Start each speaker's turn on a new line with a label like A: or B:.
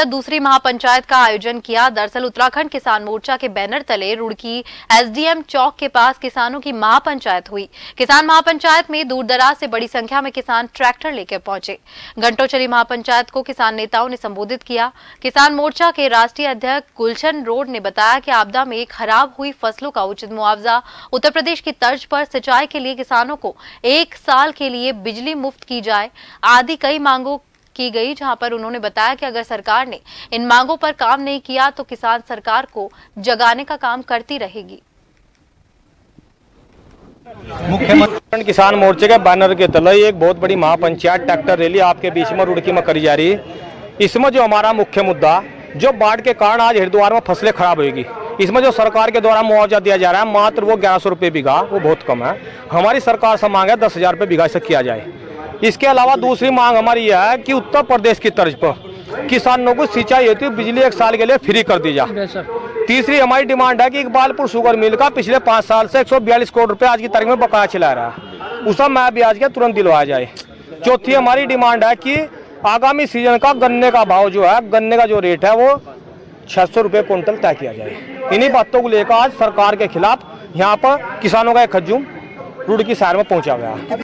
A: दूसरी महापंचायत का आयोजन किया। दरअसल उत्तराखंड किसान मोर्चा के बैनर तले रुड़की एसडीएम चौक के पास किसानों की महापंचायत हुई। किसान महापंचायत में दूर दराज से बड़ी संख्या में किसान ट्रैक्टर लेकर पहुँचे। घंटों चली महापंचायत को किसान नेताओं ने संबोधित किया। किसान मोर्चा के राष्ट्रीय अध्यक्ष गुलशन रोड ने बताया कि आपदा में खराब हुई फ़सलों का उचित मुआवजा, उत्तर प्रदेश की तर्ज पर सिंचाई के लिए किसानों को एक साल के लिए बिजली मुफ़्त की जाए, आदि कई मांगों की गई, जहाँ पर उन्होंने बताया कि अगर सरकार ने इन मांगों पर काम नहीं किया तो किसान सरकार को जगाने का काम करती रहेगी।
B: मुख्यमंत्री किसान मोर्चे के बैनर के तले एक बहुत बड़ी महापंचायत ट्रैक्टर रैली आपके बीच में रुड़की में करी जा रही है। इसमें जो हमारा मुख्य मुद्दा, जो बाढ़ के कारण आज हरिद्वार में फ़सलें खराब होगी इसमें जो सरकार के द्वारा मुआवजा दिया जा रहा है, मात्र वो ग्यारह सौ रुपये बीघा, वो बहुत कम है। हमारी सरकार से मांग है दस हज़ार रुपये बीघा से किया जाए। इसके अलावा दूसरी मांग हमारी यह है कि उत्तर प्रदेश की तर्ज पर किसानों को सिंचाई हेतु बिजली एक साल के लिए फ्री कर दी जाए। तीसरी हमारी डिमांड है कि इकबालपुर शुगर मिल का पिछले पाँच साल से 142 करोड़ रुपए आज की तारीख में बकाया चला रहा है। उसका मैं ब्याज के तुरंत दिलवाया जाए। चौथी हमारी डिमांड है कि आगामी सीज़न का गन्ने का भाव जो है गन्ने का जो रेट है वो छह सौ रुपये कुंटल तय किया जाए। इन्हीं बातों को लेकर आज सरकार के खिलाफ यहाँ पर किसानों का एक हजूम रुड़ की शहर में पहुँचा गया।